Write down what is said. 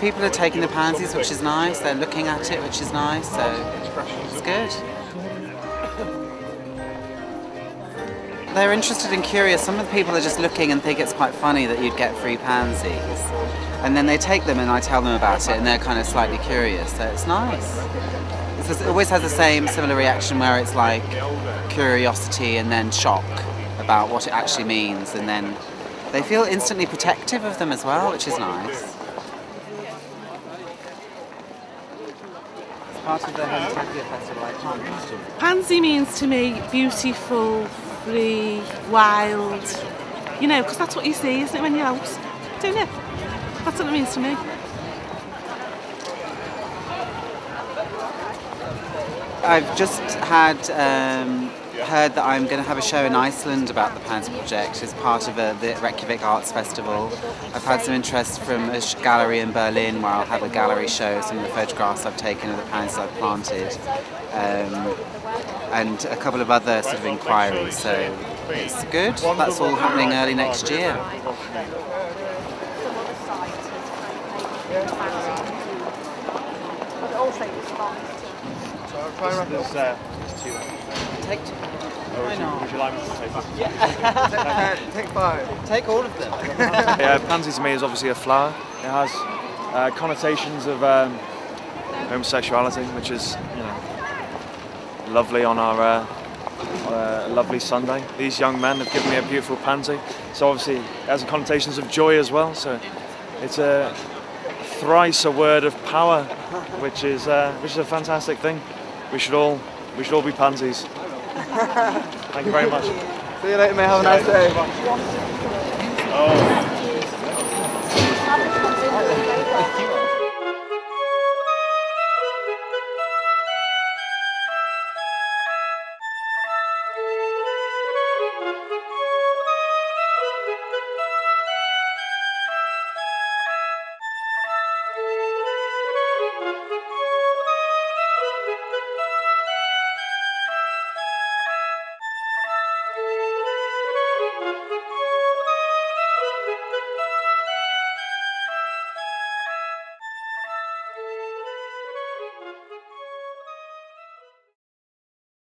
taking the pansies, which is nice. They're looking at it, which is nice. So it's good. They're interested and curious. Some of the people are just looking and think it's quite funny that you'd get free pansies. And then they take them and I tell them about it and they're kind of slightly curious. So it's nice. It always has the same similar reaction where it's like curiosity and then shock about what it actually means. And then they feel instantly protective of them as well, which is nice. Part of the Festival. Pansy means to me beautiful, free, wild. You know, because that's what you see, isn't it, when you're out? Don't you? That's what it means to me. I've just had um, heard that I'm going to have a show in Iceland about the Pansy Project as part of a, the Reykjavik Arts Festival. I've had some interest from a gallery in Berlin where I'll have a gallery show of some of the photographs I've taken of the plants I've planted, um, and a couple of other sort of inquiries. So it's good. That's all happening early next year. There's, uh, there's two. Take two. Or would, you, would you like me to take that? Take five. Take all of them. yeah, pansy to me is obviously a flower. It has uh, connotations of um, homosexuality, which is you know lovely on our uh, lovely Sunday. These young men have given me a beautiful pansy, so obviously it has connotations of joy as well. So it's a thrice a word of power, which is uh, which is a fantastic thing. We should all we should all be pansies. Thank you very much. See you later, mate. Have a nice day.